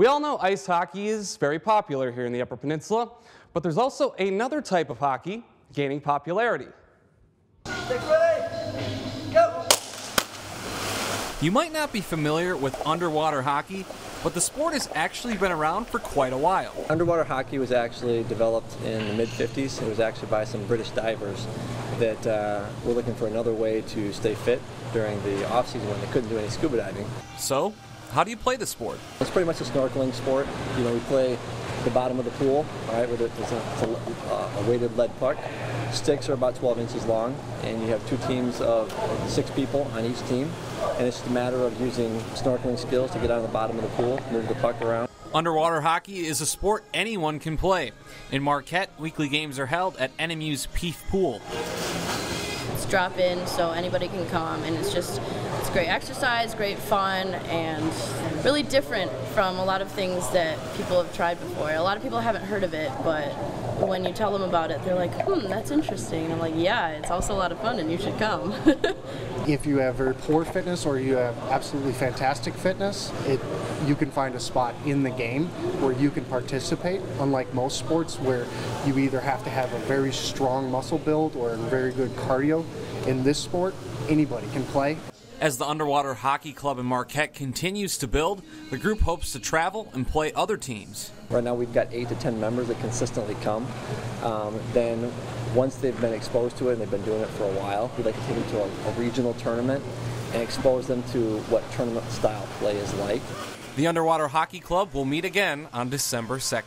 We all know ice hockey is very popular here in the Upper Peninsula, but there's also another type of hockey gaining popularity. You might not be familiar with underwater hockey, but the sport has actually been around for quite a while. Underwater hockey was actually developed in the mid 50s. It was actually by some British divers that uh, were looking for another way to stay fit during the off season when they couldn't do any scuba diving. So, how do you play the sport? It's pretty much a snorkeling sport. You know, we play the bottom of the pool, all right, with a, it's a, it's a, uh, a weighted lead puck. Sticks are about 12 inches long, and you have two teams of six people on each team. And it's just a matter of using snorkeling skills to get on the bottom of the pool, move the puck around. Underwater hockey is a sport anyone can play. In Marquette, weekly games are held at NMU's Peace Pool. Drop in, so anybody can come, and it's just it's great exercise, great fun, and really different from a lot of things that people have tried before. A lot of people haven't heard of it, but when you tell them about it, they're like, hmm, that's interesting. And I'm like, yeah, it's also a lot of fun, and you should come. if you have very poor fitness or you have absolutely fantastic fitness, it you can find a spot in the game where you can participate. Unlike most sports, where you either have to have a very strong muscle build or a very good cardio. In this sport, anybody can play. As the Underwater Hockey Club in Marquette continues to build, the group hopes to travel and play other teams. Right now, we've got eight to ten members that consistently come. Um, then, once they've been exposed to it and they've been doing it for a while, we'd like to take them to a, a regional tournament and expose them to what tournament style play is like. The Underwater Hockey Club will meet again on December 2nd.